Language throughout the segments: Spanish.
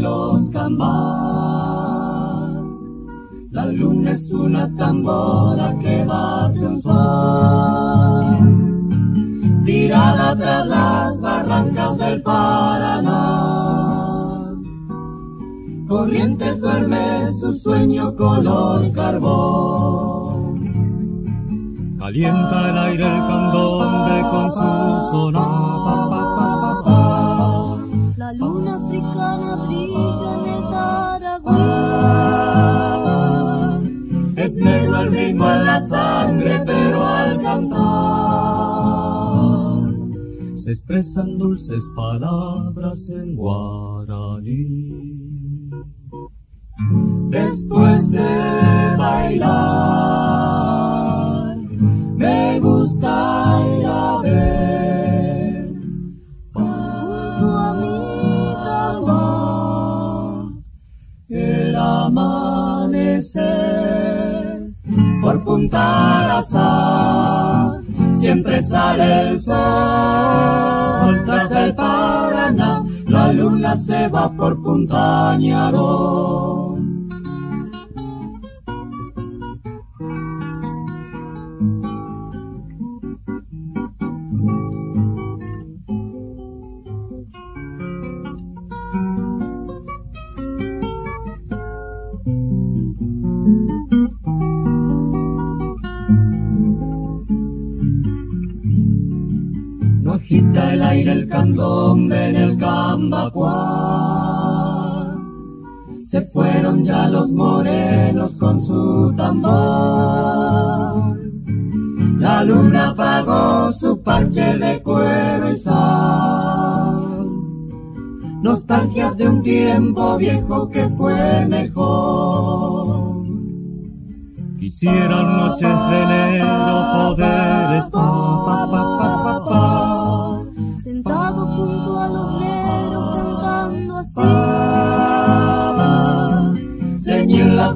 los cambas. La luna es una tambora que bate un sol, tirada tras las barrancas del Paraná. Corrientes duerme su sueño color carbón. Calienta el aire el candombe con su sonata. El ritmo en la sangre, pero al cantar Se expresan dulces palabras en guaraní. después de bailar. Me gusta ir a ver Junto a mi tambor. el amanecer por Punta Arasa. Siempre sale el sol tras el Paraná. La luna se va por Punta Añarón. Agita el aire el candombe en el cambacuá. Se fueron ya los morenos con su tambor. La luna apagó su parche de cuero y sal. Nostalgias de un tiempo viejo que fue mejor. Quisieran noches de enero poder estar.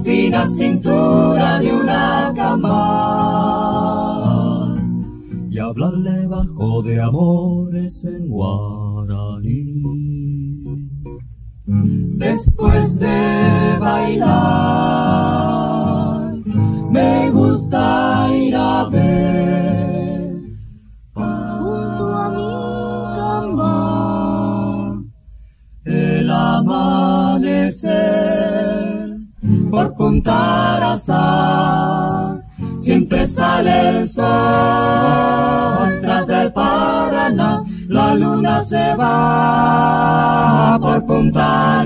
La fina cintura de una cama y hablarle bajo de amores en guaraní. después de bailar. Me gusta ir a ver Junto a mi tambor. el amanecer por Punta Arasa. Siempre sale el sol tras del Paraná. La luna se va por Punta